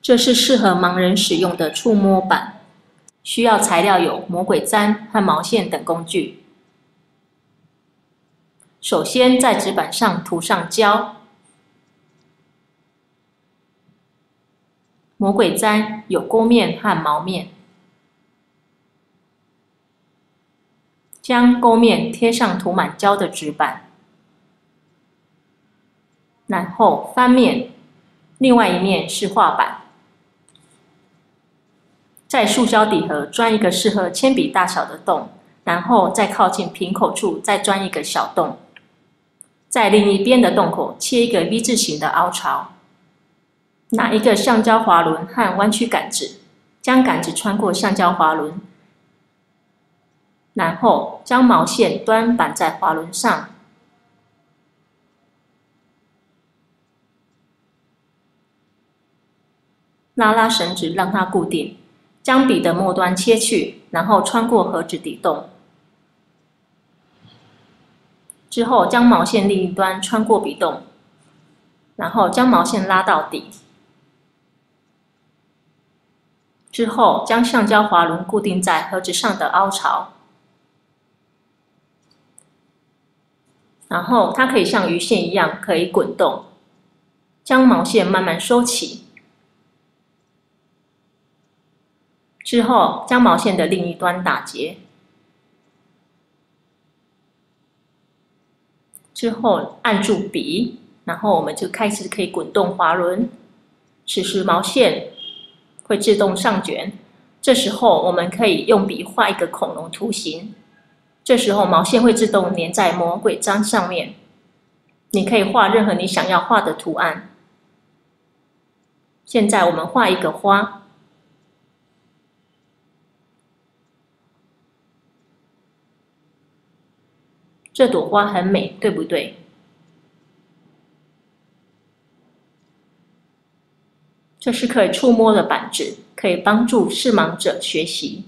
这是适合盲人使用的触摸板，需要材料有魔鬼毡和毛线等工具。首先在纸板上涂上胶，魔鬼毡有钩面和毛面，将钩面贴上涂满胶的纸板。然后翻面，另外一面是画板，在塑胶底盒钻一个适合铅笔大小的洞，然后再靠近瓶口处再钻一个小洞，在另一边的洞口切一个 V 字形的凹槽，拿一个橡胶滑轮和弯曲杆子，将杆子穿过橡胶滑轮，然后将毛线端绑在滑轮上。拉拉绳子让它固定，将笔的末端切去，然后穿过盒子底洞，之后将毛线另一端穿过笔洞，然后将毛线拉到底，之后将橡胶滑轮固定在盒子上的凹槽，然后它可以像鱼线一样可以滚动，将毛线慢慢收起。之后，将毛线的另一端打结。之后按住笔，然后我们就开始可以滚动滑轮。此时毛线会自动上卷。这时候我们可以用笔画一个恐龙图形。这时候毛线会自动粘在魔鬼毡上面。你可以画任何你想要画的图案。现在我们画一个花。这朵花很美，对不对？这是可以触摸的板子，可以帮助视盲者学习。